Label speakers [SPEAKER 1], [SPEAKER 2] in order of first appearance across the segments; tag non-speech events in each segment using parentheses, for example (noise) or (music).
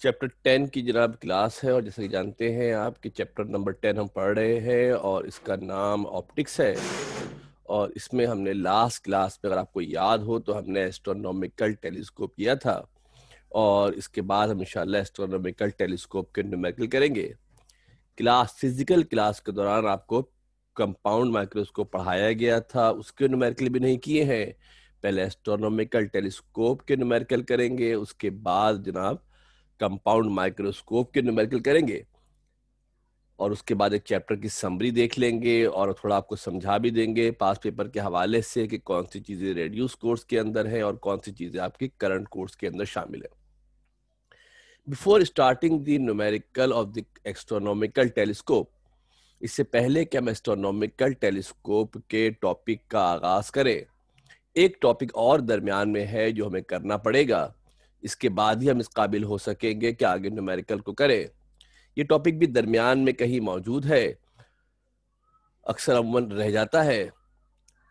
[SPEAKER 1] Chapter ten की जनाब class है और जैसे कि जानते हैं आप कि चैप्टर नंबर टेन हम पढ़ रहे हैं और इसका नाम ऑप्टिक्स है। और इसमें हमने लास्ट क्लास में अगर आपको याद हो तो हमने एस्ट्रोनॉमिकल टेलीस्कोप किया था और इसके बाद हम इंशाल्लाह एस्ट्रोनॉमिकल टेलीस्कोप के न्यूमेरिकल करेंगे। क्लास फ़िज़िकल क्लास के दौरान आपको कंपाउंड माइक्रोस्कोप पढ़ाया गया था, उसके न्यूमेरिकल भी नहीं किए हैं। पहले एस्ट्रोनॉमिकल टेलीस्कोप के न्यूमेरिकल करेंगे, उसके बाद जनाब कंपाउंड माइक्रोस्कोप के न्यूमेरिकल करेंगे और उसके बाद एक चैप्टर की समरी देख लेंगे और थोड़ा आपको समझा भी देंगे। पास पेपर के हवाले से कि कौन सी चीज़ें रेड्यूस कोर्स के अंदर है और कौन सी चीज़ें आपके करंट कोर्स के अंदर शामिल है। Before starting the numerical of the astronomical telescope इससे पहले कि हम एस्ट्रोनॉमिकल टेलीस्कोप के टॉपिक का आगाज़ करें, एक टॉपिक और दरमियान में है जो हमें करना पड़ेगा। इसके बाद ही हम इस काबिल हो सकेंगे कि आगे न्यूमेरिकल को करें। ये टॉपिक भी दरमियान में कहीं मौजूद है। अक्सर अमूमन रह जाता है।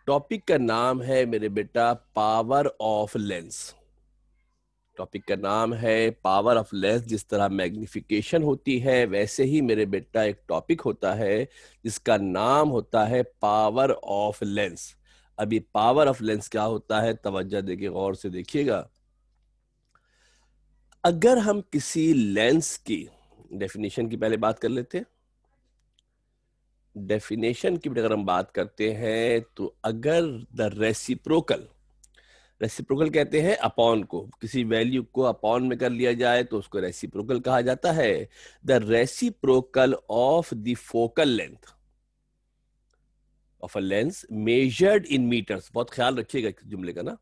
[SPEAKER 1] टॉपिक का नाम है मेरे बेटा पावर ऑफ़ लेंस टॉपिक का नाम है पावर ऑफ़ लेंस जिस तरह मैग्निफिकेशन होती है, वैसे ही मेरे बेटा एक टॉपिक होता है, जिसका नाम होता है पावर ऑफ़ लेंस अभी पावर ऑफ़ लेंस क्या होता है? तवज्जो देखिए गौर से देखिएगा। अगर हम किसी लेंस की डेफिनेशन की पहले बात कर लेते हैं। डेफिनेशन की अगर हम बात करते हैं तो अगर द रेसिप्रोकल रेसिप्रोकल कहते हैं अपॉन को, किसी वैल्यू को अपॉन में कर लिया जाए तो उसको रेसिप्रोकल कहा जाता है। The reciprocal of the focal length of a lens measured in metres बहुत ख्याल रखिएगा जुमले का ना।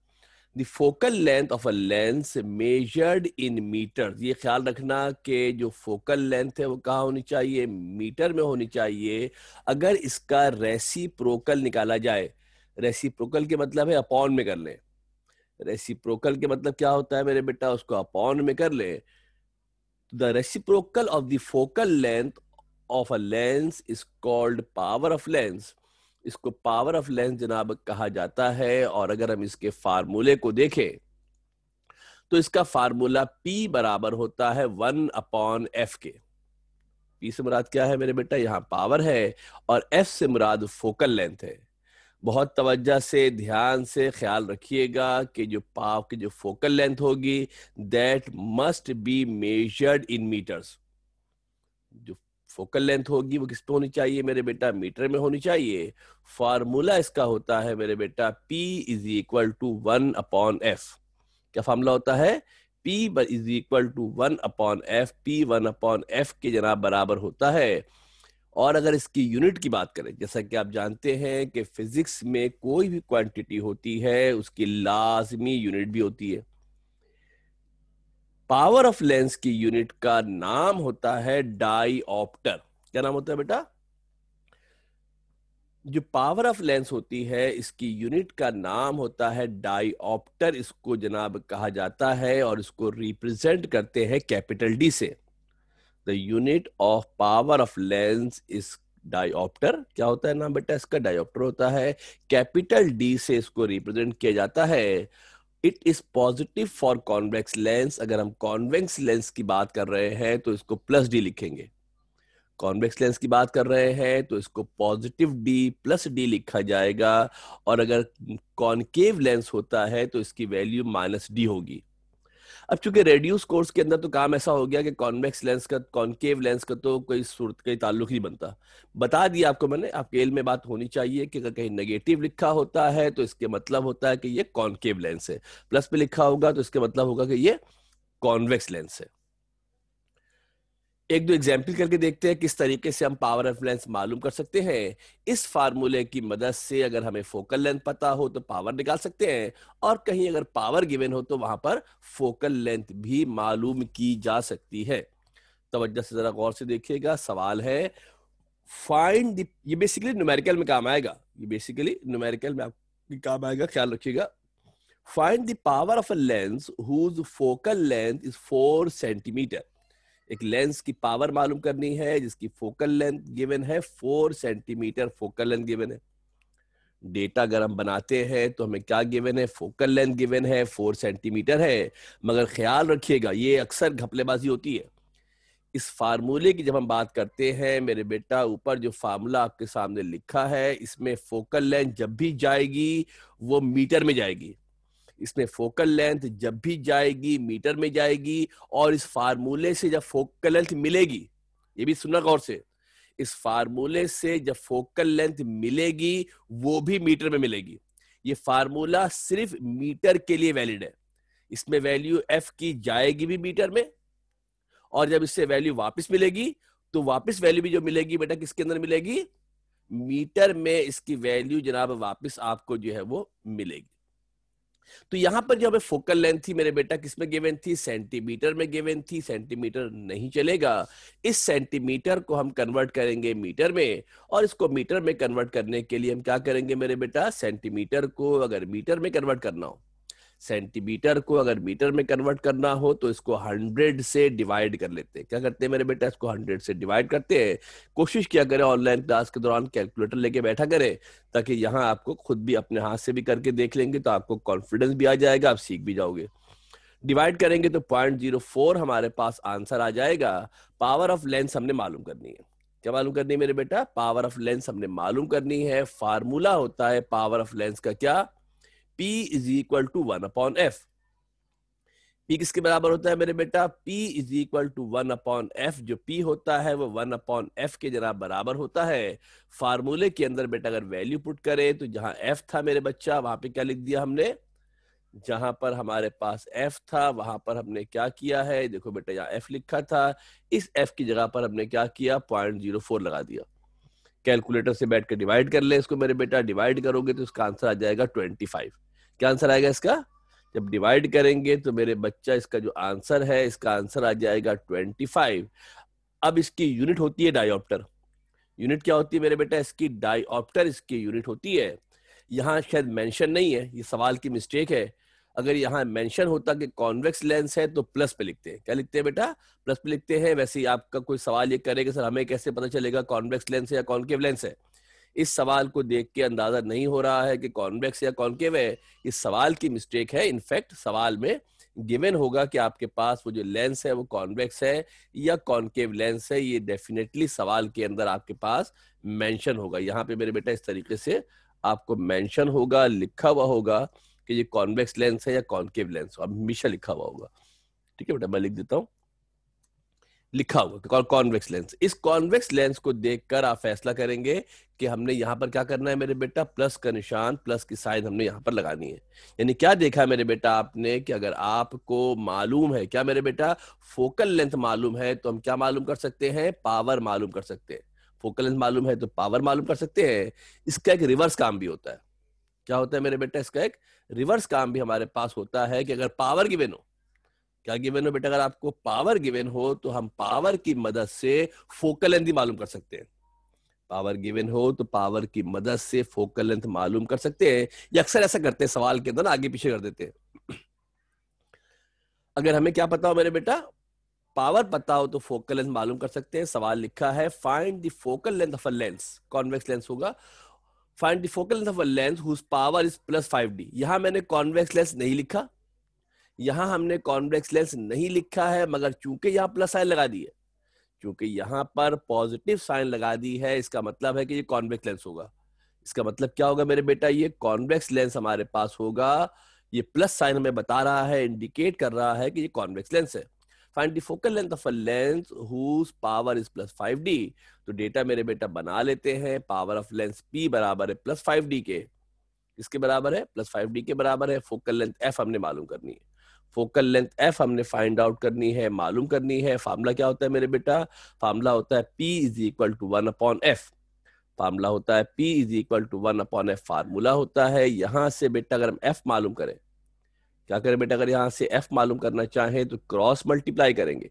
[SPEAKER 1] The focal length of a lens measured in metre ये ख्याल रखना कि जो फोकल लेंथ है, वो कहाँ होनी चाहिए? मीटर में होनी चाहिए। अगर इसका रेसिप्रोकल निकाला जाए रेसिप्रोकल के मतलब है अपॉन में कर ले। रेसिप्रोकल के मतलब क्या होता है मेरे बेटा? उसको अपॉन में कर ले। The reciprocal of the focal length of a lens is called power of lens इसको पावर ऑफ़ लेंस जनाब कहा जाता है और अगर हम इसके फार्मूले को देखें तो इसका फार्मूला P बराबर होता है वन अपॉन एफ़ के। P से मुराद क्या है मेरे बेटा? यहाँ पावर है और F से मुराद फोकल लेंथ है। बहुत तवज्जा से, ध्यान से ख्याल रखिएगा कि जो पाव की जो फोकल लेंथ होगी that must be measured in metres जो फोकल लेंथ होगी, वो किस पे होनी चाहिए? मेरे बेटा मीटर में होनी चाहिए। फार्मूला इसका होता है मेरे बेटा P is equal to one upon F क्या फार्मूला होता है? P is equal to one upon F P one upon F के जनाब बराबर होता है। और अगर इसकी यूनिट की बात करें, जैसा कि आप जानते हैं कि फिजिक्स में कोई भी क्वांटिटी होती है, उसकी लाजमी यूनिट भी होती है। पावर ऑफ़ लेंस की यूनिट का नाम होता है डाई ऑप्टर क्या नाम होता है बेटा? जो पावर ऑफ़ लेंस होती है, इसकी यूनिट का नाम होता है डाई ऑप्टर इसको जनाब कहा जाता है और इसको रिप्रेजेंट करते हैं कैपिटल डी से। The unit of power of lens is dioptre क्या होता है नाम बेटा? इसका डायोप्टर होता है। कैपिटल डी से इसको रिप्रेजेंट किया जाता है। It is positive for convex lens अगर हम कॉन्वेक्स लेंस की बात कर रहे हैं तो इसको प्लस डी लिखेंगे। कॉन्वेक्स लेंस की बात कर रहे हैं तो इसको पॉजिटिव डी प्लस डी लिखा जाएगा। और अगर कॉनकेव लेंस होता है तो इसकी वैल्यू माइनस डी होगी। अब चूँकि रेड्यूस कोर्स के अंदर तो काम ऐसा हो गया कि कॉन्वेक्स लेंस का कॉन्केव लेंस का तो कोई सूरत का ताल्लुक ही बनता। बता दिया आपको मैंने आपके एल में बात होनी चाहिए कि अगर कहीं नेगेटिव लिखा होता है तो इसके मतलब होता है कि ये कॉन्केव लेंस है। प्लस पे लिखा होगा तो इसके मतलब होगा कि ये कॉन्वेक्स लेंस है। एक दो एग्ज़ाम्पल करके देखते हैं, किस तरीके से हम पावर ऑफ़ लेंस मालूम कर सकते हैं। इस फार्मूले की मदद से अगर हमें फोकल लेंथ पता हो तो पावर निकाल सकते हैं। और कहीं अगर पावर गिवन हो तो वहाँ पर फोकल लेंथ भी मालूम की जा सकती है। तवज्जो से जरा गौर से देखिएगा, सवाल है फाइंड ये बेसिकली न्यूमेरिकल में काम आएगा। ये बेसिकली न्यूमेरिकल में आपकी काम आएगा, ख्याल रखिएगा। Find the power of a lens whose focal length is four centimetre एक लेंस की पावर मालूम करनी है, जिसकी फोकल लेंथ गिवन है, four centimetre focal length given है। डेटा अगर हम बनाते हैं तो हमें क्या गिवन है? फोकल लेंथ गिवन है, फोर सेंटीमीटर है। मगर ख्याल रखिएगा, ये अक्सर घपलेबाजी होती है। इस फार्मूले की जब हम बात करते हैं, मेरे बेटा, ऊपर जो फार्मूला आपके सामने लिखा है, इसमें फोकल लेंथ जब भी जाएगी, वो मीटर में जाएगी। इसमें फोकल लेंथ जब भी जाएगी, मीटर में जाएगी और इस फार्मूले से जब फोकल लेंथ मिलेगी, ये भी सुनना गौर से, इस फार्मूले से जब फोकल लेंथ मिलेगी, वो भी मीटर में मिलेगी। ये फार्मूला सिर्फ़ मीटर के लिए वैलिड है। इसमें वैल्यू एफ़ की जाएगी भी मीटर में और जब इससे वैल्यू वापस मिलेगी तो वापस वैल्यू भी जो मिलेगी बेटा, किसके अंदर मिलेगी? मीटर में इसकी वैल्यू जनाब वापस आपको जो है वो मिलेगी। तो यहाँ पर जो हमें फोकल लेंथ थी मेरे बेटा किसमें गिवन थी? सेंटीमीटर में गिवन थी। सेंटीमीटर नहीं चलेगा। इस सेंटीमीटर को हम कन्वर्ट करेंगे मीटर में और इसको मीटर में कन्वर्ट करने के लिए हम क्या करेंगे मेरे बेटा? सेंटीमीटर को अगर मीटर में कन्वर्ट करना हो सेंटीमीटर को अगर मीटर में कन्वर्ट करना हो तो इसको हंड्रेड से डिवाइड कर लेते हैं। क्या करते हैं मेरे बेटा? इसको हंड्रेड से डिवाइड करते हैं। कोशिश किया करें ऑनलाइन क्लास के दौरान कैलकुलेटर लेके बैठा करें, ताकि यहाँ आपको खुद भी अपने हाथ से भी करके देख लेंगे तो आपको कॉन्फिडेंस भी आ जाएगा, आप सीख भी जाओगे। डिवाइड करेंगे तो पॉइंट ज़ीरो फोर हमारे पास आंसर आ जाएगा। पावर ऑफ़ लेंस हमने मालूम करनी है। क्या मालूम करनी है मेरे बेटा? पावर ऑफ़ लेंस हमने मालूम करनी है। फार्मूला होता है पावर ऑफ़ लेंस का क्या? P is equal to one upon F P किसके बराबर होता है मेरे बेटा? P is equal to one upon F जो P होता है, वो वन अपॉन एफ़ के जनाब बराबर होता है। फार्मूले के अंदर बेटा अगर वैल्यू पुट करें तो जहाँ F था मेरे बच्चा, वहाँ पे क्या लिख दिया हमने? जहाँ पर हमारे पास F था, वहाँ पर हमने क्या किया है? देखो बेटा, यहाँ F लिखा था। इस F की जगह पर हमने क्या किया? पॉइंट ज़ीरो फोर लगा दिया। कैलकुलेटर से बैठ कर डिवाइड कर ले इसको मेरे बेटा। डिवाइड करोगे तो इसका आंसर आ जाएगा ट्वेंटी फाइव क्या आंसर आएगा इसका जब डिवाइड करेंगे तो मेरे बच्चा इसका जो आंसर है इसका आंसर आ जाएगा ट्वेंटी फाइव अब इसकी यूनिट होती है डायोप्टर यूनिट क्या होती है मेरे बेटा इसकी डायोप्टर इसकी यूनिट होती है यहाँ शायद मेंशन नहीं है ये सवाल की मिस्टेक है अगर यहाँ मेंशन होता कि कॉन्वेक्स लेंस है तो प्लस पे लिखते हैं क्या लिखते हैं बेटा प्लस पे लिखते हैं वैसे ही आपका कोई सवाल ये करेगा सर हमें कैसे पता चलेगा कॉन्वेक्स लेंस है या कॉन्केव लेंस है इस सवाल को देख के अंदाज़ा नहीं हो रहा है कि कॉन्वेक्स या कॉन्केव है। इस सवाल की मिस्टेक है। इनफैक्ट सवाल में गिवन होगा कि आपके पास वो जो लेंस है, वो कॉन्वेक्स है या कॉन्केव लेंस है, ये डेफिनेटली सवाल के अंदर आपके पास मेंशन होगा। यहाँ पे मेरे बेटा इस तरीके से आपको मेंशन होगा, लिखा हुआ होगा कि ये कॉन्वेक्स लेंस है या कॉन्केव लेंस हमेशा लिखा हुआ होगा। ठीक है बेटा, मैं लिख देता हूँ। लिखा हुआ कॉन्वेक्स लेंस इस कॉन्वेक्स लेंस को देखकर आप फैसला करेंगे कि हमने यहाँ पर क्या करना है मेरे बेटा? प्लस का निशान, प्लस की साइन हमने यहाँ पर लगानी है। यानी क्या देखा है मेरे बेटा आपने कि अगर आपको मालूम है, क्या मेरे बेटा? फोकल लेंथ मालूम है तो हम क्या मालूम कर सकते हैं? पावर मालूम कर सकते हैं। फोकल लेंथ मालूम है तो पावर मालूम कर सकते हैं। इसका एक रिवर्स काम भी होता है। क्या होता है मेरे बेटा इसका एक? रिवर्स काम भी हमारे पास होता है कि अगर पावर गिवेन हो क्या गिवेन हो बेटा? अगर आपको पावर गिवेन हो तो हम पावर की मदद से फोकल लेंथ मालूम कर सकते हैं। पावर गिवन हो तो पावर की मदद से फोकल लेंथ मालूम कर सकते हैं। या अक्सर ऐसा करते हैं, सवाल के अंदर आगे पीछे कर देते हैं। (clears throat) अगर हमें क्या पता हो मेरे बेटा? पावर पता हो तो फोकल लेंथ मालूम कर सकते हैं। सवाल लिखा है find the focal length of a lens convex lens होगा। Find the focal length of a lens whose power is plus five D यहाँ मैंने कॉन्वेक्स लेंस नहीं लिखा। यहाँ हमने कॉन्वेक्स लेंस नहीं लिखा है, मगर चूँकि यहाँ प्लस साइन लगा दी है क्योंकि यहाँ पर पॉजिटिव साइन लगा दी है, इसका मतलब है कि ये कॉन्वेक्स लेंस होगा। इसका मतलब क्या होगा मेरे बेटा? ये कॉन्वेक्स लेंस हमारे पास होगा। ये प्लस साइन हमें बता रहा है इंडिकेट कर रहा है कि ये कॉन्वेक्स लेंस है। Find focal length of a lens whose power is plus five D तो डेटा मेरे बेटा बना लेते हैं पावर ऑफ़ लेंस पी बराबर है प्लस फाइव डी के। इसके बराबर है? प्लस फाइव डी के बराबर है। फोकल लेंथ एफ़ हमने मालूम करनी है। फोकल लेंथ एफ़ हमने फाइंड आउट करनी है, मालूम करनी है। फार्मूला क्या होता है मेरे बेटा? फार्मूला होता है P is equal to one upon F formula होता है P is equal to one upon F formula होता है यहाँ से बेटा अगर हम एफ़ मालूम करें, क्या करें बेटा? अगर यहाँ से एफ़ मालूम करना चाहें तो क्रॉस मल्टीप्लाई करेंगे।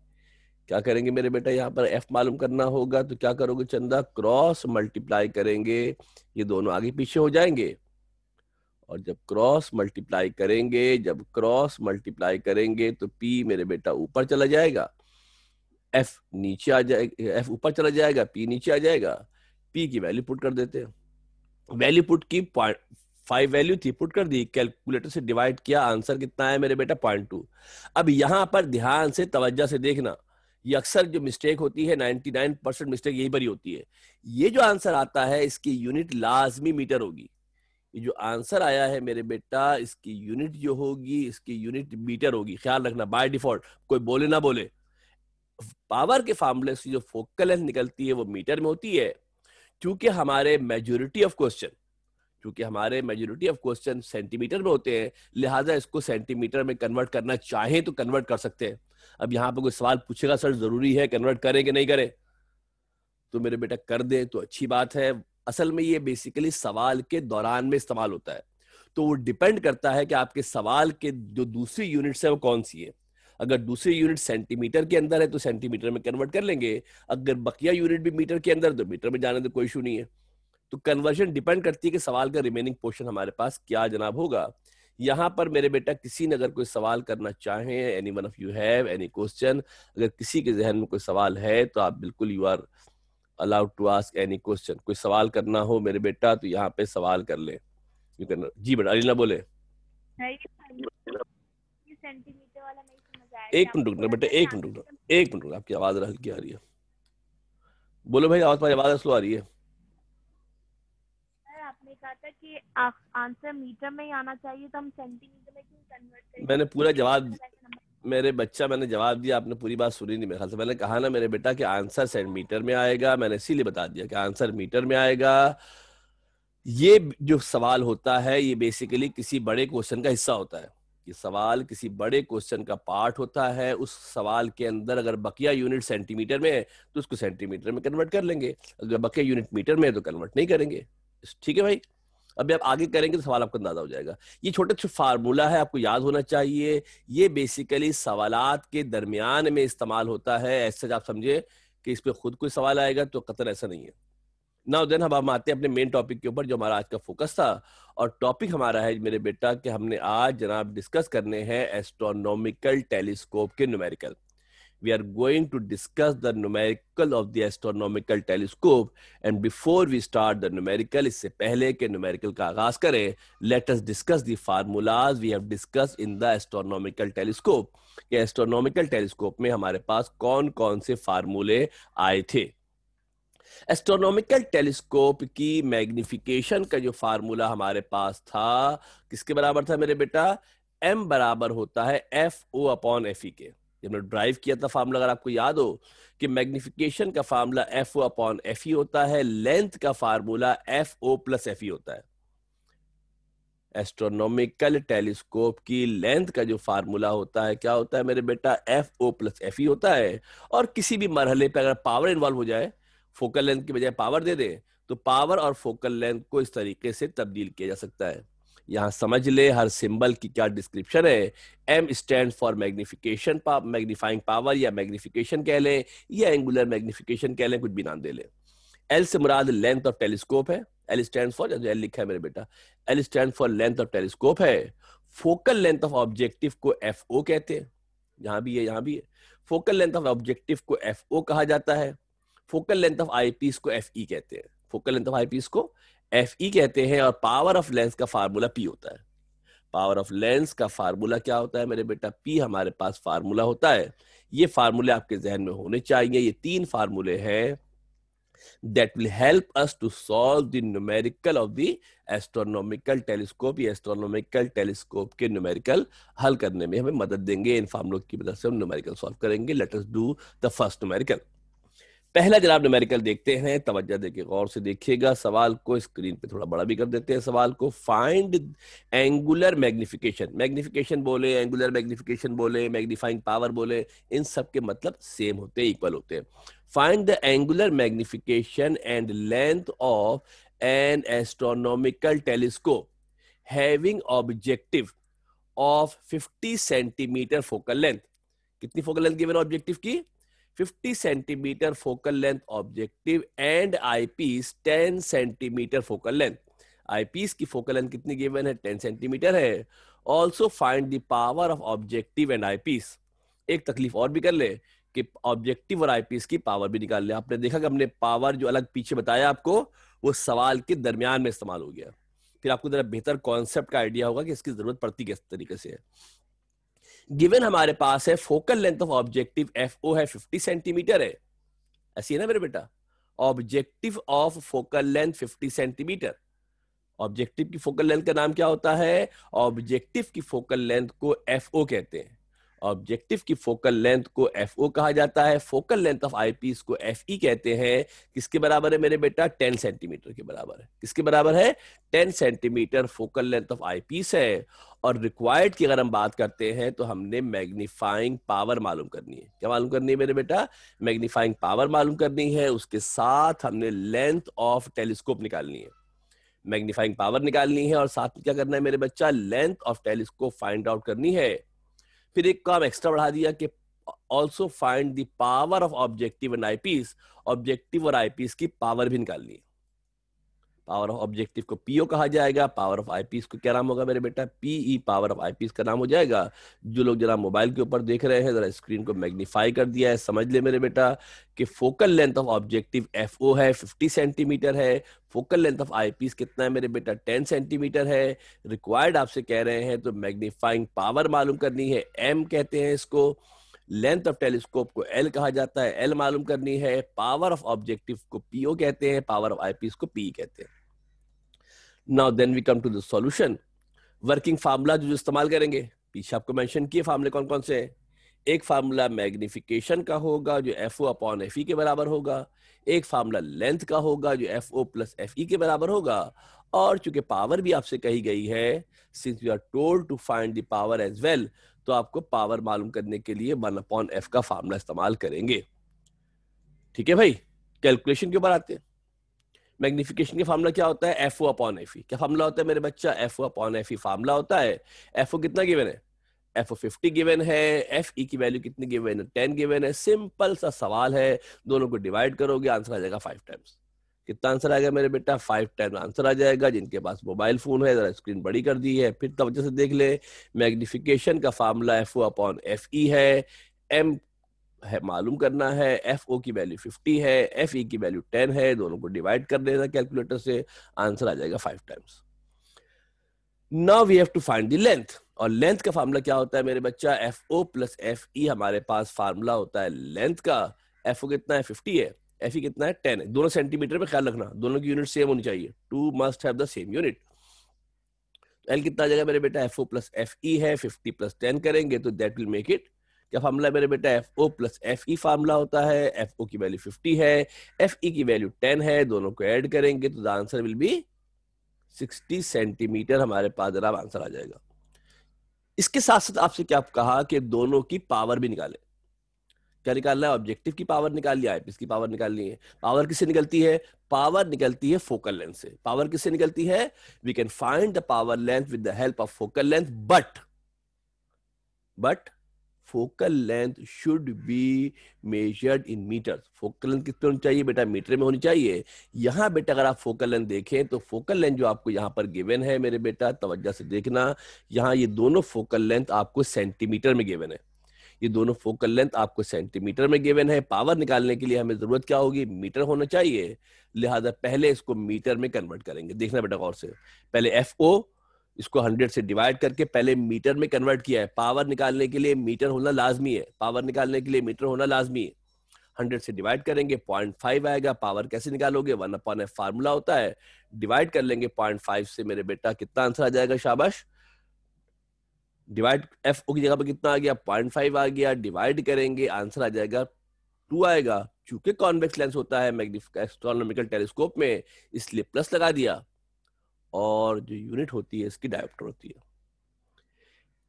[SPEAKER 1] क्या करेंगे मेरे बेटा? यहाँ पर एफ़ मालूम करना होगा तो क्या करोगे चंदा? क्रॉस मल्टीप्लाई करेंगे। ये दोनों आगे पीछे हो जाएँगे। और जब क्रॉस मल्टीप्लाई करेंगे, जब क्रॉस मल्टीप्लाई करेंगे तो पी मेरे बेटा ऊपर चला जाएगा। एफ़ नीचे आ जाएगा एफ़ ऊपर चला जाएगा पी नीचे आ जाएगा। पी की वैल्यू पुट कर देते हैं। वैल्यू पुट की फाइव वैल्यू थी पुट कर दी। कैलकुलेटर से डिवाइड किया आंसर कितना है मेरे बेटा? पॉइंट टू अब यहाँ पर ध्यान से, तवज्जा से देखना। ये अक्सर जो मिस्टेक होती है 99 परसेंट मिस्टेक यही पर ही होती है। ये जो आंसर आता है, इसकी यूनिट लाजमी मीटर होगी। ये जो आंसर आया है मेरे बेटा, इसकी यूनिट जो होगी, इसकी यूनिट मीटर होगी। ख्याल रखना बाय डिफ़ॉल्ट कोई बोले ना बोले। पावर के फार्मूले से जो फोकल लेंथ निकलती है, वो मीटर में होती है। क्योंकि हमारे मेजोरिटी ऑफ़ क्वेश्चन क्योंकि हमारे मेजोरिटी ऑफ़ क्वेश्चन सेंटीमीटर में होते हैं, लिहाजा इसको सेंटीमीटर में कन्वर्ट करना चाहें तो कन्वर्ट कर सकते हैं। अब यहाँ पे कोई सवाल पूछेगा, सर, ज़रूरी है कन्वर्ट करें कि नहीं करें? तो मेरे बेटा, कर दे तो अच्छी बात है। असल में ये बेसिकली सवाल के दौरान में इस्तेमाल होता है। तो वो डिपेंड करता है कि आपके सवाल के जो दूसरी यूनिट्स है वो कौन सी है। अगर दूसरी यूनिट सेंटीमीटर के अंदर है तो सेंटीमीटर में कन्वर्ट कर लेंगे। अगर बकिया यूनिट भी मीटर के अंदर तो मीटर में जाने तो कोई इशू नहीं है। तो कन्वर्जन डिपेंड करती है कि सवाल का रिमेनिंग पोर्शन हमारे पास क्या जनाब होगा। यहाँ पर मेरे बेटा किसी ने अगर कोई सवाल करना चाहे any one of you have any question अगर किसी के जहन में कोई सवाल है तो आप बिल्कुल you are allowed to ask any question कोई सवाल करना हो मेरे बेटा तो यहाँ पे सवाल कर ले। यू कैन जी बेटा अलीना बोले। एक मिनट रुकना बेटा एक मिनट रुकना एक मिनट रुकना आपकी आवाज़ हल्की आ रही है। बोलो भाई आवाज़ आवाज़ स्लो आ रही है।
[SPEAKER 2] आपने कहा था कि आंसर मीटर में ही आना चाहिए तो हम सेंटीमीटर में क्यों कन्वर्ट करें?
[SPEAKER 1] मैंने पूरा जवाब मेरे बच्चा मैंने जवाब दिया, आपने पूरी बात सुनी नहीं मेरे ख्याल से। मैंने कहा ना, मेरे बेटा, कि आंसर सेंटीमीटर में आएगा। मैंने इसीलिए बता दिया कि आंसर मीटर में आएगा। ये जो सवाल होता है, ये बेसिकली किसी बड़े क्वेश्चन का हिस्सा होता है। ये सवाल किसी बड़े क्वेश्चन का पार्ट होता है। उस सवाल के अंदर अगर बकिया यूनिट सेंटीमीटर में है तो उसको सेंटीमीटर में कन्वर्ट कर लेंगे। अगर बकिया यूनिट मीटर में है तो कन्वर्ट नहीं करेंगे। ठीक है भाई? अभी आप आगे करेंगे तो सवाल आपको अंदाज़ा हो जाएगा। ये छोटे छोटे फार्मूला है, आपको याद होना चाहिए। ये बेसिकली सवालात के दरमियान में इस्तेमाल होता है। ऐसे आप समझे कि इस पर खुद कोई सवाल आएगा तो कतर ऐसा नहीं है। ना देन हम हम आते हैं अपने मेन टॉपिक के ऊपर जो हमारा आज का फोकस था। और टॉपिक हमारा है मेरे बेटा कि हमने आज जनाब डिस्कस करने हैं एस्ट्रोनॉमिकल टेलीस्कोप के numerical we are going to discuss the numerical of the astronomical telescope and before we start the numerical इससे पहले के numerical का आगाज़ करें let us discuss the formulas we have discussed in the astronomical telescope कि astronomical telescope में हमारे पास कौन कौन से फार्मूले आए थे एस्ट्रोनॉमिकल टेलीस्कोप की मैग्निफिकेशन का जो फार्मूला हमारे पास था किसके बराबर था मेरे बेटा m बराबर होता है F O upon F E के जब ड्राइव किया था फार्मूला, अगर आपको याद हो कि मैग्निफिकेशन का formula F O upon F E होता है, लेंथ का formula F O plus F E होता है। एस्ट्रोनॉमिकल टेलीस्कोप की लेंथ का जो फार्मूला होता है, क्या होता है मेरे बेटा? F O plus F E होता है। और किसी भी मरहले पे अगर पावर इन्वॉल्व हो जाए फोकल लेंथ की बजाय पावर दे दे तो पावर और फोकल लेंथ को इस तरीके से तब्दील किया जा सकता है। यहाँ समझ ले, हर सिंबल की क्या डिस्क्रिप्शन है? M stand for magnification magnifying power या मैग्निफिकेशन कह लें, या एंगुलर मैग्निफिकेशन कह लें, कुछ भी नाम दे लें। एल से मुराद लेंथ ऑफ़ टेलीस्कोप है। एल स्टैंड फॉर एल लिखा है मेरे बेटा। L stand for length of telescope है। फोकल लेंथ ऑफ़ ऑब्जेक्टिव को एफ़ ओ कहते हैं। यहाँ भी है, यहाँ भी है। फोकल लेंथ ऑफ़ ऑब्जेक्टिव को एफ़ ओ कहा जाता है। Focal length of eyepiece को एफ़ ई कहते हैं। Focal length of eyepiece को एफ़ ई कहते हैं, और पावर ऑफ़ लेंस का फार्मूला पी होता है। पावर ऑफ़ लेंस का फार्मूला क्या होता है मेरे बेटा? पी हमारे पास फार्मूला होता है। ये फार्मूले आपके जहन में होने चाहिए। ये तीन फार्मूले हैं that will help us to solve the numerical of the astronomical telescope या एस्ट्रोनॉमिकल टेलीस्कोप के न्यूमेरिकल हल करने में हमें मदद देंगे। इन फार्मूलों की मदद से हम न्यूमेरिकल सॉल्व करेंगे। Let us do the first numerical पहला जनाब न्यूमेरिकल देखते हैं, तवज्जा देके गौर से देखिएगा। सवाल को स्क्रीन पे थोड़ा बड़ा भी कर देते हैं। सवाल को फाइंड एंगुलर मैग्निफिकेशन मैग्निफिकेशन बोले एंगुलर मैग्निफिकेशन बोले मैग्नीफाइंग पावर बोले, इन सब के मतलब सेम होते हैं इक्वल होते हैं। Find the angular magnification and length of an astronomical telescope having objective of 50 centimetre focal length कितनी फोकल लेंथ गिवन ऑब्जेक्टिव की? 50 centimetre focal length objective and eyepiece 10 centimetre focal length eyepiece की focal length कितनी given है? 10 centimetre है। Also find the power of objective and eyepiece एक तकलीफ़ और भी कर ले कि ऑब्जेक्टिव और आईपीएस की पावर भी निकाल लिया आपने देखा कि हमने पावर जो अलग पीछे बताया आपको, वो सवाल के दरमियान में इस्तेमाल हो गया। फिर आपको जरा बेहतर कॉन्सेप्ट का आइडिया होगा कि इसकी ज़रूरत पड़ती किस तरीके से है। गिवन हमारे पास है focal length of objective F O है 50 सेंटीमीटर है। ऐसी है ना मेरे बेटा? Objective of focal length 50 centimetre objective की फोकल लेंथ का नाम क्या होता है? ऑब्जेक्टिव की फोकल लेंथ को एफ़ ओ कहते हैं। ऑब्जेक्टिव की फोकल लेंथ को एफ़ ओ कहा जाता है। Focal length of eyepiece को एफ़ ई कहते हैं। किसके बराबर है मेरे बेटा? टेन सेंटीमीटर के बराबर है। किसके बराबर है? Ten centimetre focal length of eyepiece है। और रिक्वायर्ड की अगर हम बात करते हैं तो हमने मैग्नीफाइंग पावर मालूम करनी है। क्या मालूम करनी है मेरे बेटा? मैग्नीफाइंग पावर मालूम करनी है। उसके साथ हमने लेंथ ऑफ़ टेलीस्कोप निकालनी है। मैग्नीफाइंग पावर निकालनी है। और साथ में क्या करना है मेरे बच्चा? Length of telescope find out करनी है। फिर एक काम एक्स्ट्रा बढ़ा दिया कि also find the power of objective and eyepiece objective और आईपीस की पावर भी निकालनी है। पावर ऑफ़ ऑब्जेक्टिव को पीओ कहा जाएगा पावर ऑफ़ आईपीस को क्या नाम होगा मेरे बेटा? पीई पावर ऑफ़ आईपीस का नाम हो जाएगा। जो लोग जरा मोबाइल के ऊपर देख रहे हैं, जरा स्क्रीन को मैग्नीफाई कर दिया है, समझ ले मेरे बेटा कि focal length of objective F O है 50 सेंटीमीटर है। फोकल लेंथ ऑफ़ आईपीस कितना है मेरे बेटा? 10 सेंटीमीटर है। रिक्वायर्ड आपसे कह रहे हैं तो मैग्नीफाइंग पावर मालूम करनी है। एम कहते हैं इसको। लेंथ ऑफ़ टेलीस्कोप को एल कहा जाता है। एल मालूम करनी है पावर ऑफ़ ऑब्जेक्टिव को पीओ कहते हैं पावर ऑफ़ आईपीस को पी कहते हैं। Now then we come to the solution working formula जो इस्तेमाल करेंगे, पीछे आपको मेंशन किए फार्मूले कौन कौन से एक फार्मूला मैग्निफिकेशन का होगा, जो F O upon F E के बराबर होगा। एक फार्मूला लेंथ का होगा, जो F O plus F E के बराबर होगा। और चूँकि पावर भी आपसे कही गई है since you are told to find the power as well तो आपको पावर मालूम करने के लिए वन अपॉन एफ़ का फार्मूला इस्तेमाल करेंगे। ठीक है भाई? कैलकुलेशन के ऊपर आते हैं। मैग्निफिकेशन का फार्मूला क्या होता है? एफ़ ओ अपॉन एफ़ क्या फार्मूला होता है मेरे बच्चा? F O upon F formula होता है। एफ़ ओ कितना गिवन है? एफ़ ओ फिफ्टी गिवन है। एफ़ ई की वैल्यू कितनी गिवन है? टेन गिवन है। सिंपल सा सवाल है। दोनों को डिवाइड करोगे आंसर आ जाएगा फाइव टाइम्स कितना आंसर आएगा मेरे बेटा? फाइव टाइम आंसर आ जाएगा, जिनके पास मोबाइल फ़ोन है, जरा स्क्रीन बड़ी कर दी है। फिर तवज्जो से देख ले मैग्निफिकेशन का formula F O upon F E है। एम है, मालूम करना है एफ़ ओ की वैल्यू 50 है एफ़ ई की वैल्यू टेन है, दोनों को डिवाइड कर देना कैलकुलेटर से आंसर आ जाएगा five times now we have to find the length और लेंथ का फार्मूला क्या होता है मेरे बच्चा? F O plus F E हमारे पास फार्मूला होता है लेंथ का। एफ़ ओ कितना है? फिफ्टी है। एफ़ ई कितना है? टेन दोनों सेंटीमीटर में ख्याल रखना। दोनों की यूनिट सेम होनी चाहिए। Two must have the same unit L कितना आ जाएगा मेरे बेटा? F O plus F E है फिफ्टी प्लस टेन करेंगे तो दैट विल मेक इट क्या फार्मूला मेरे बेटा? F O plus F E formula होता है। एफ़ ओ की वैल्यू फिफ्टी है। एफ़ ई की वैल्यू टेन है। दोनों को ऐड करेंगे तो the answer will be sixty centimetre हमारे पास जरा आंसर आ जाएगा। इसके साथ साथ आपसे क्या आप कहा कि दोनों की पावर भी निकाले। क्या निकालना है? ऑब्जेक्टिव की पावर निकाल लिया आईपीएस की पावर निकालनी है। पावर किससे निकलती है? पावर निकलती है फोकल लेंथ से। पावर किससे निकलती है? We can find the power length with the help of focal length but but focal length should be measured in metre focal length कितनी होनी चाहिए बेटा? मीटर में होनी चाहिए। यहाँ बेटा अगर आप फोकल लेंथ देखें तो फोकल लेंथ जो आपको यहाँ पर गिवन है मेरे बेटा, तवज्जो से देखना, यहाँ ये दोनों फोकल लेंथ आपको सेंटीमीटर में गिवन है। ये दोनों फोकल लेंथ आपको सेंटीमीटर में गिवन है। पावर निकालने के लिए हमें ज़रूरत क्या होगी? मीटर होना चाहिए, लिहाजा पहले इसको मीटर में कन्वर्ट करेंगे। देखना बेटा गौर से, पहले एफ़ ओ इसको हंड्रेड से डिवाइड करके पहले मीटर में कन्वर्ट किया है। पावर निकालने के लिए मीटर होना लाजमी है। पावर निकालने के लिए मीटर होना लाजमी है। हंड्रेड से डिवाइड करेंगे, पॉइंट फाइव आएगा। पावर कैसे निकालोगे? वन अपॉन एफ़ फार्मूला होता है। डिवाइड कर लेंगे, पॉइंट फाइव से। मेरे बेटा, कितना आंसर आ जाएगा शाबाश? डिवाइड एफ़ ओ की जगह पर कितना आ गया? पॉइंट फाइव आ गया। डिवाइड करेंगे आंसर आ जाएगा। टू आएगा। चूँकि कॉन्वेक्स लेंस होता है मैग्निफिक टेलीस्कोप में, इसलिए प्लस लगा दिया। और जो यूनिट होती है, इसकी डायोप्टर होती है।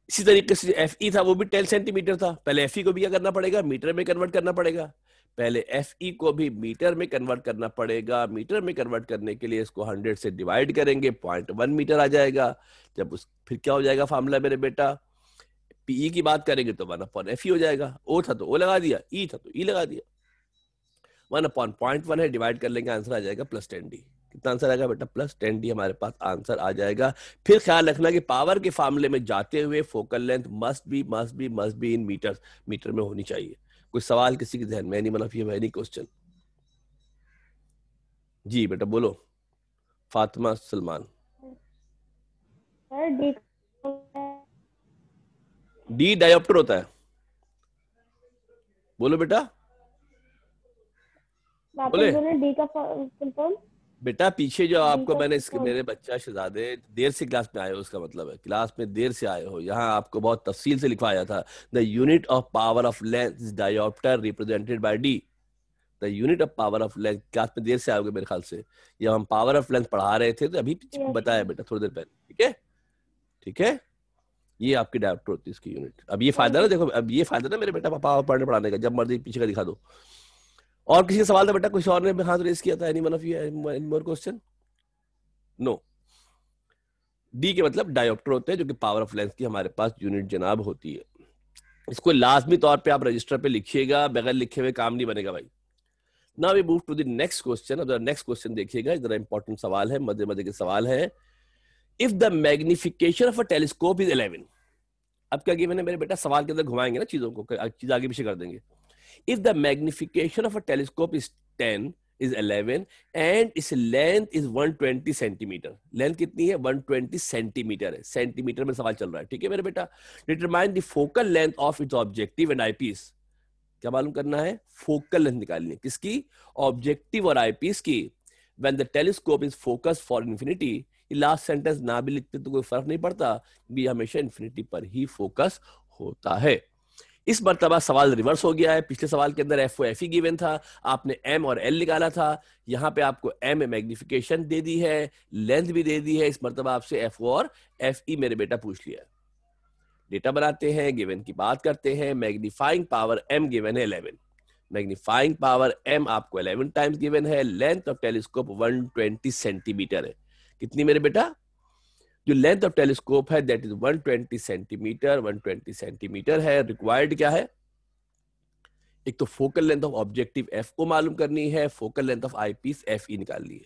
[SPEAKER 1] इसी तरीके से एफ़ ई था, वो भी टेन सेंटीमीटर था। पहले एफ़ ई को भी क्या करना पड़ेगा? मीटर में कन्वर्ट करना पड़ेगा। पहले एफ़ ई e को भी मीटर में कन्वर्ट करना पड़ेगा। मीटर में कन्वर्ट करने के लिए इसको हंड्रेड से डिवाइड करेंगे पॉइंट वन मीटर आ जाएगा। जब उस, फिर क्या हो जाएगा फार्मूला मेरे बेटा? पीई की बात करेंगे तो वन अपॉन एफ़ ई हो जाएगा। ओ था तो ओ लगा दिया ई था तो ई लगा दिया। वन अपॉन पॉइंट वन है डिवाइड कर लेंगे आंसर आ जाएगा प्लस टेन डी कितना आंसर आएगा बेटा? प्लस टेन डी हमारे पास आंसर आ जाएगा। फिर ख्याल रखना कि पावर के फार्मूले में जाते हुए focal length must be must be must be in metre metre में होनी चाहिए। कोई सवाल किसी के ध्यान में any one of you any question जी बेटा बोलो. फातिमा सलमान. डी डायोप्टर होता है. बोलो बेटा. बोले.
[SPEAKER 2] डी का फुल फॉर्म
[SPEAKER 1] बेटा पीछे जो आपको मैंने इसके मेरे बच्चा शहजादे देर से क्लास में आए हो उसका मतलब है। क्लास में देर से आए हो यहाँ आपको बहुत तफसील से लिखवाया था। The unit of power of length is dioptre represented by D the unit of power of length class में देर से आओगे मेरे ख्याल से। जब हम पावर ऑफ़ लेंथ पढ़ा रहे थे तो अभी बताया बेटा थोड़ी देर पहले ठीक है? ठीक है? ये आपकी डायोप्टर होती है इसकी यूनिट अब ये फ़ायदा ना देखो अब ये फ़ायदा ना मेरे बेटा पापा पढ़ने पढ़ाने का जब मर्ज़ी पीछे का दिखा दो। और किसी का सवाल था, बेटा, कुछ और ने हाथ रेस किया था? Any one of you any more question no D के मतलब डायोप्टर होते हैं, जो कि पावर ऑफ़ लेंस की हमारे पास यूनिट जनाब होती है। इसको लाजमी तौर पे आप रजिस्टर पे लिखिएगा, बगैर लिखे हुए काम नहीं बनेगा भाई। ना we move to the next question अब नेक्स्ट क्वेश्चन देखिएगा जरा इंपॉर्टेंट सवाल है, मज़े मज़े के सवाल है। If the magnification of a telescope is 11 अब क्या गिवन है मेरे बेटा सवाल के अंदर घुमाएँगे ना चीज़ों को, चीज़ आगे पीछे कर देंगे। If the magnification of a telescope is 10 is 11 and its length is 120 centimetre length कितनी है? 120 सेंटीमीटर है। सेंटीमीटर में सवाल चल रहा है। ठीक है मेरे बेटा? Determine the focal length of its objective and eyepiece क्या मालूम करना है? फोकल लेंथ निकालनी है। किसकी? ऑब्जेक्टिव और आईपीस की। When the telescope is focused for infinity last sentence ना भी लिखते तो कोई फ़र्क नहीं पड़ता। भी हमेशा इन्फिनिटी पर ही फोकस होता है। इस मरतबा सवाल रिवर्स हो गया है। पिछले सवाल के अंदर F O F E given था, आपने एम और एल निकाला था। यहाँ पे आपको एम मैग्निफिकेशन दे दी है लेंथ भी दे दी है। इस मरतबा आपसे एफ़ ओ और एफ़ ई मेरे बेटा पूछ लिया। डेटा बनाते हैं गिवन की बात करते हैं। मैग्नीफाइंग पावर एम गिवन है 11 मैग्नीफाइंग पावर एम आपको 11 टाइम्स गिवन है। लेंथ ऑफ़ टेलीस्कोप 120 सेंटीमीटर है। कितनी मेरे बेटा? जो लेंथ ऑफ़ टेलीस्कोप है दैट इज़ 120 सेंटीमीटर 120 सेंटीमीटर है रिक्वायर्ड क्या है? एक तो focal length of objective F को मालूम करनी है focal length of eyepiece F E निकालनी है।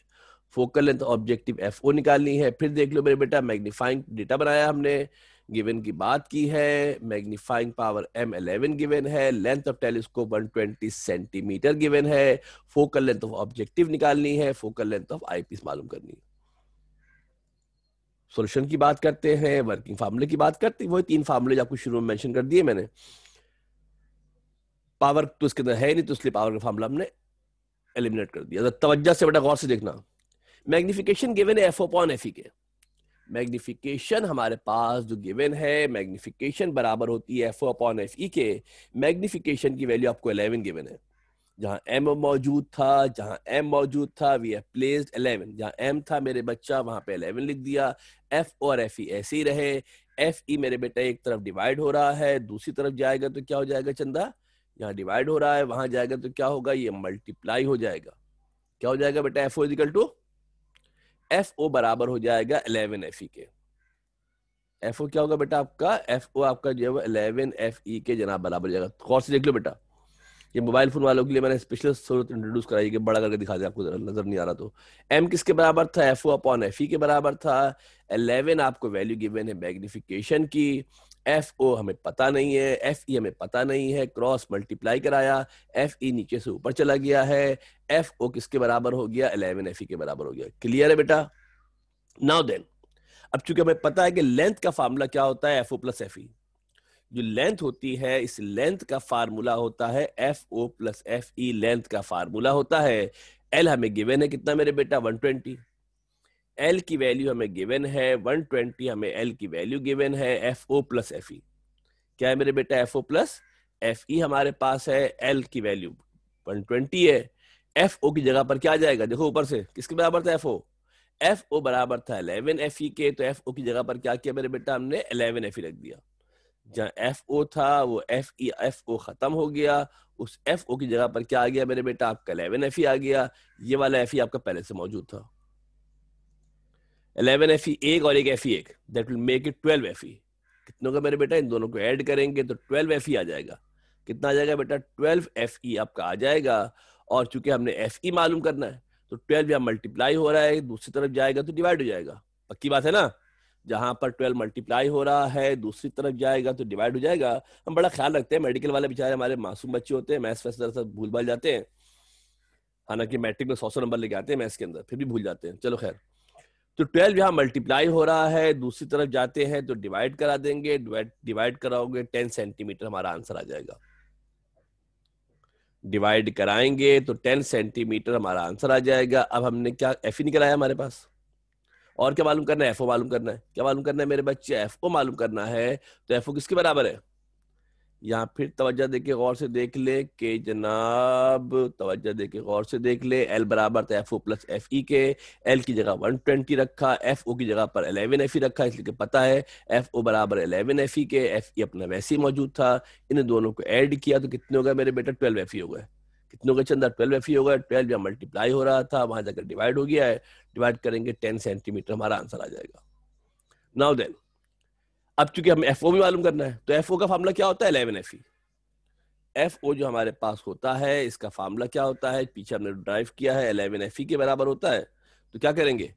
[SPEAKER 1] Focal length objective F O निकालनी है, फिर देख लो मेरे बेटा मैग्नीफाइंग डेटा बनाया हमने गिवन की बात की है मैग्नीफाइंग पावर एम 11 गिवन है length of telescope 120 centimetre given है फोकल लेंथ ऑफ़ ऑब्जेक्टिव निकालनी है फोकल लेंथ ऑफ़ आईपीस मालूम करनी है। सॉल्यूशन की बात करते हैं वर्किंग फार्मूले की बात करते हैं, वही तीन फार्मूले आपको शुरू में मेंशन कर दिए मैंने। पावर तो इसके अंदर है नहीं तो इसलिए पावर का फार्मूला हमने एलिमिनेट कर दिया। तो तवज्जो से बेटा गौर से देखना। मैग्निफिकेशन गिवन है एफ़ अपॉन एफ़ ई के। मैग्निफिकेशन हमारे पास जो गिवन है मैग्निफिकेशन बराबर होती है एफ़ अपॉन एफ़ ई के। मैग्निफिकेशन की वैल्यू आपको 11 गिवन है। जहाँ एम मौजूद था, जहाँ एम मौजूद था वी हैव प्लेस्ड 11 जहाँ एम था, मेरे बच्चा, वहाँ पे 11 लिख दिया। एफ़ और एफ़ ई ऐसे ही रहे। एफ़ ई मेरे बेटा एक तरफ़ डिवाइड हो रहा है, दूसरी तरफ़ जाएगा तो क्या हो जाएगा चंदा? यहाँ डिवाइड हो रहा है, वहाँ जाएगा तो क्या होगा? ये मल्टीप्लाई हो जाएगा। क्या हो जाएगा बेटा? F O equal to F O बराबर हो जाएगा 11 एफ़ ई के। एफ़ ओ क्या होगा बेटा आपका? एफ़ ओ आपका जो है वो इलेवन एफ़ ई के जनाब बराबर हो जाएगा। गौर से देख लो बेटा। ये मोबाइल फ़ोन वालों के लिए मैंने स्पेशल सूरत इंट्रोड्यूस कराई कि बड़ा करके दिखा दे आपको, जरा नज़र नहीं आ रहा तो। एम किसके बराबर था? F O upon F E के बराबर था। 11 आपको वैल्यू गिवन है मैग्निफिकेशन की। एफ़ ओ हमें पता नहीं है। एफ़ ई हमें पता नहीं है। क्रॉस मल्टीप्लाई कराया। एफ़ ई नीचे से ऊपर चला गया है। एफ़ ओ किसके बराबर हो गया? 11 एफ़ ई के बराबर हो गया। क्लियर है बेटा? नाउ देन अब चूँकि हमें पता है कि लेंथ का फार्मूला क्या होता है F O plus F E जो लेंथ होती है, इस लेंथ का फार्मूला होता है F O plus F E length का फार्मूला होता है। एल हमें गिवन है कितना मेरे बेटा? 120 एल की वैल्यू हमें गिवन है 120 हमें एल की वैल्यू गिवन है F O plus F E क्या है मेरे बेटा F O plus F E हमारे पास है एल की वैल्यू 120 है। एफ़ ओ की जगह पर क्या आ जाएगा? देखो ऊपर से, किसके बराबर था एफ़ ओ एफ़ ओ बराबर था 11 एफ़ ई के तो एफ़ ओ की जगह पर क्या किया मेरे बेटा हमने? 11 एफ़ ई रख दिया। जहाँ एफ़ ओ था, वो एफ़ ई एफ़ ओ खत्म हो गया। उस एफ़ ओ की जगह पर क्या आ गया मेरे बेटा? आपका 11 एफ़ ई आ गया। ये वाला एफ़ ई आपका पहले से मौजूद था। 11 एफ़ ई एक और एक एफ़ ई एक। That will make it 12 F E कितनों का मेरे बेटा? इन दोनों को ऐड करेंगे तो 12 एफ़ ई आ जाएगा। कितना आ जाएगा बेटा? 12 एफ़ ई आपका आ जाएगा। और चूँकि हमने एफ़ ई मालूम करना है तो 12 यहाँ मल्टीप्लाई हो रहा है। दूसरी तरफ़ जाएगा तो डिवाइड हो जाएगा। पक्की बात है ना? जहाँ पर ट्वेल्व मल्टीप्लाई हो रहा है, दूसरी तरफ़ जाएगा तो डिवाइड हो जाएगा। हम बड़ा ख्याल रखते हैं, मेडिकल वाले बेचारे हमारे मासूम बच्चे होते हैं, मैथ्स वैसे भूल भाल जाते हैं। हालाँकि मैट्रिक में सौ सौ नंबर लेके आते हैं मैथ्स के अंदर, फिर भी भूल जाते हैं। चलो खैर। तो ट्वेल्व यहाँ मल्टीप्लाई हो रहा है, दूसरी तरफ़ जाते हैं तो डिवाइड करा देंगे, डिवाइड कराओगे टेन सेंटीमीटर हमारा आंसर आ जाएगा। डिवाइड कराएँगे तो टेन सेंटीमीटर हमारा आंसर आ जाएगा। अब हमने क्या एफ़ ही निकल आया हमारे पास? और क्या मालूम करना है? एफओ मालूम करना है। क्या मालूम करना है? मेरे बच्चे एफओ मालूम करना है। तो एफओ किसके बराबर है? यहाँ फिर तवज्जो देके गौर से देख ले के जनाब। तवज्जो देके गौर से देख ले। एल बराबर था F O plus F E के। एल की जगह वन ट्वेंटी रखा। एफ़ ओ की जगह पर एलेवन एफ़ ई रखा, इसलिए पता है एफ़ ओ बराबर एलेवन एफ़ ई के। एफ़ ई अपना वैसे ही मौजूद था। इन दोनों को ऐड किया तो कितने हो गए मेरे बेटा? ट्वेल्व एफ़ ई हो गए। कितने गए चंदा ट्वेल्व एफ़ ई हो गए ट्वेल्व जब मल्टीप्लाई हो रहा था, वहाँ जाकर डिवाइड हो गया है डिवाइड करेंगे टेन सेंटीमीटर हमारा आंसर आ जाएगा। नाउ देन अब चूँकि हमें एफ़ भी मालूम करना है तो एफओ का फार्मूला क्या होता है? इलेवन एफ़ एफ़ ओ जो हमारे पास होता है, इसका फार्मूला क्या होता है? पीछे हमने ड्राइव किया है इलेवन एफ़ के बराबर होता है। तो क्या करेंगे?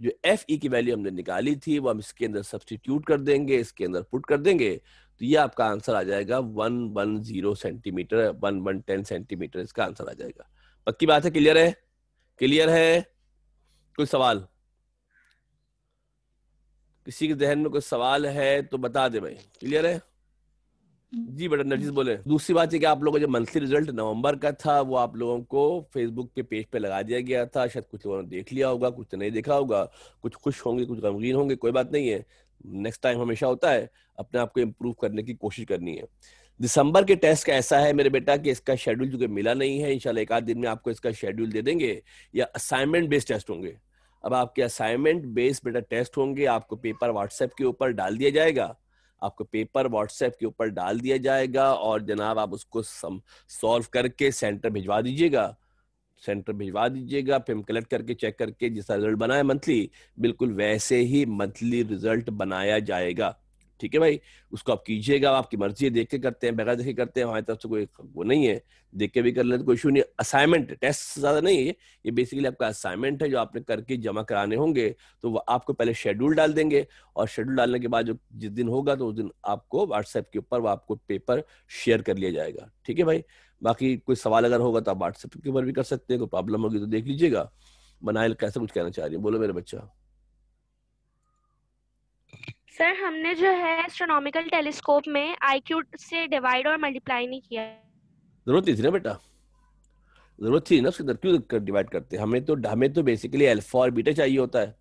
[SPEAKER 1] जो एफ़ ई की वैल्यू हमने निकाली थी, वो हम इसके अंदर सब्सटीट्यूट कर देंगे, इसके अंदर पुट कर देंगे। तो ये आपका आंसर आ जाएगा one one zero centimetre, one one ten centimetre इसका आंसर आ जाएगा। पक्की बात है? क्लियर है? क्लियर है? कोई सवाल? किसी के जहन में कोई सवाल है तो बता दे भाई। क्लियर है? जी बेटा नर्जिस बोले। दूसरी बात है कि आप लोगों का जो मंथली रिज़ल्ट नवंबर का था, वो आप लोगों को फेसबुक के पेज पे लगा दिया गया था। शायद कुछ लोगों ने देख लिया होगा, कुछ नहीं देखा होगा। कुछ खुश होंगे, कुछ गमगीन होंगे, कोई बात नहीं है। नेक्स्ट टाइम हमेशा होता है, अपने आप को इम्प्रूव करने की कोशिश करनी है। दिसंबर के टेस्ट का ऐसा है मेरे बेटा कि इसका शेड्यूल जो मिला नहीं है, इंशाल्लाह एक आध दिन में आपको इसका शेड्यूल दे देंगे, या असाइनमेंट बेस्ड टेस्ट होंगे। अब आपके असाइनमेंट बेस्ड बेटा टेस्ट होंगे, आपको पेपर व्हाट्सएप के ऊपर डाल दिया जाएगा, आपको पेपर व्हाट्सएप के ऊपर डाल दिया जाएगा, और जनाब आप उसको सॉल्व करके सेंटर भिजवा दीजिएगा। सेंटर भिजवा दीजिएगा, फिर हम कलेक्ट करके चेक करके जिसका रिज़ल्ट बनाया मंथली, बिल्कुल वैसे ही मंथली रिज़ल्ट बनाया जाएगा। ठीक है भाई? उसको आप कीजिएगा आपकी मर्ज़ी है, देख के करते हैं, बगैर देखे करते हैं, हमारी तरफ़ से कोई वो नहीं है। देख के भी कर लेते कोई इशू नहीं असाइनमेंट टेस्ट ज़्यादा नहीं है। ये बेसिकली आपका असाइनमेंट है, जो आपने करके जमा कराने होंगे तो वो आपको पहले शेड्यूल डाल देंगे और शेड्यूल डालने के बाद जो जिस दिन होगा तो उस दिन आपको व्हाट्सएप के ऊपर वो आपको पेपर शेयर कर लिया जाएगा। ठीक है भाई? बाकी कोई सवाल अगर होगा तो आप व्हाट्सएप के ऊपर भी कर सकते हैं, कोई प्रॉब्लम होगी तो देख लीजिएगा। बनाए कैसे कुछ कहना चाह रही है? बोलो मेरे बच्चा।
[SPEAKER 3] सर हमने जो है एस्ट्रोनॉमिकल टेलीस्कोप में आईक्यू से डिवाइड और मल्टीप्लाई नहीं किया।
[SPEAKER 1] ज़रूरत नहीं थी ना बेटा? ज़रूरत थी ना उसके अंदर क्यों डिवाइड करते हमें तो हमें तो बेसिकली अल्फ़ा और बीटा चाहिए होता है।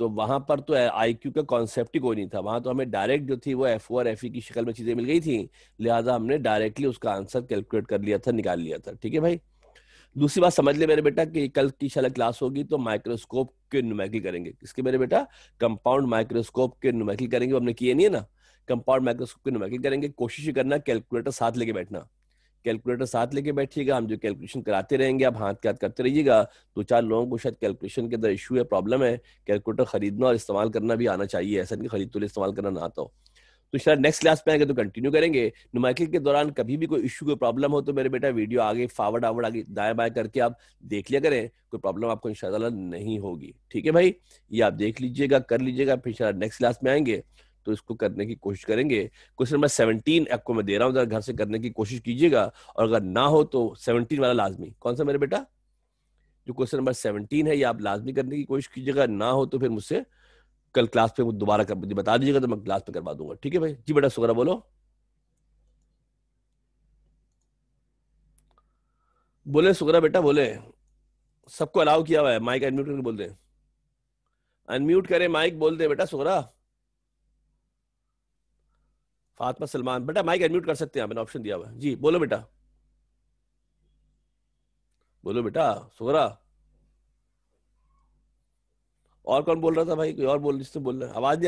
[SPEAKER 1] तो वहाँ पर तो आई क्यू का कॉन्सेप्ट ही कोई नहीं था। वहाँ तो हमें डायरेक्ट जो थी वो एफ़ और एफ़ की शक्ल में चीज़ें मिल गई थी। लिहाजा हमने डायरेक्टली उसका आंसर कैलकुलेट कर लिया था, निकाल लिया था। ठीक है भाई? दूसरी बात समझ ले मेरे बेटा कि कल की शाला क्लास होगी तो माइक्रोस्कोप के नुमैकल करेंगे। किसके मेरे बेटा? कंपाउंड माइक्रोस्कोप के नुमैकल करेंगे। हमने किए नहीं है ना? कंपाउंड माइक्रोस्कोप के नुमैकल करेंगे। कोशिश करना कैलकुलेटर साथ लेके बैठना। कैलकुलेटर साथ लेके बैठिएगा। हम जो कैलकुलेशन कराते रहेंगे, आप हाथ के हाथ करते रहिएगा। दो चार लोगों को शायद कैलकुलेशन के अंदर इशू है प्रॉब्लम है। कैलकुलेटर खरीदना और इस्तेमाल करना भी आना चाहिए। ऐसा नहीं खरीद तो इस्तेमाल करना ना आता हो तो शायद नेक्स्ट क्लास में आएँगे तो कंटिन्यू करेंगे। नुमाइकल के दौरान कभी भी कोई इश्यू कोई प्रॉब्लम हो तो मेरे बेटा वीडियो आगे फॉरवर्ड आवर्ड आगे दाएँ बाएँ करके आप देख लिया करें। कोई प्रॉब्लम आपको इंशाल्लाह नहीं होगी। ठीक है भाई? ये आप देख लीजिएगा, कर लीजिएगा, फिर शायद नेक्स्ट क्लास में आएँगे तो इसको करने की कोशिश करेंगे। क्वेश्चन नंबर सेवनटीन आपको मैं दे रहा हूँ घर से करने की कोशिश कीजिएगा। और अगर ना हो तो सेवनटीन वाला लाजमी। कौन सा मेरे बेटा? जो क्वेश्चन नंबर सेवनटीन है, ये आप लाजमी करने की कोशिश कीजिएगा। ना हो तो फिर मुझसे कल क्लास पे दोबारा कर बता दीजिएगा तो मैं क्लास पे करवा दूँगा। ठीक है भाई? जी बेटा सुगरा बोलो। बोले सुगरा बेटा, बोले। सबको अलाउ किया हुआ है। माइक अनम्यूट करके बोल दे। अनम्यूट करे माइक बोल दे बेटा सुगरा फातमा सलमान, बेटा माइक अनम्यूट कर सकते हैं मैंने ऑप्शन दिया हुआ है। जी, बोलो बेटा। बोलो बेटा सुगरा और कौन बोल रहा था भाई? कोई और बोल जिससे बोल रहा आवाज़